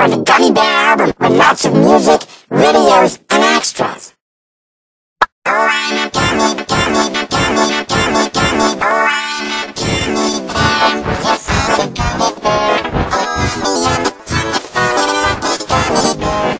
for the Gummy Bear album with lots of music,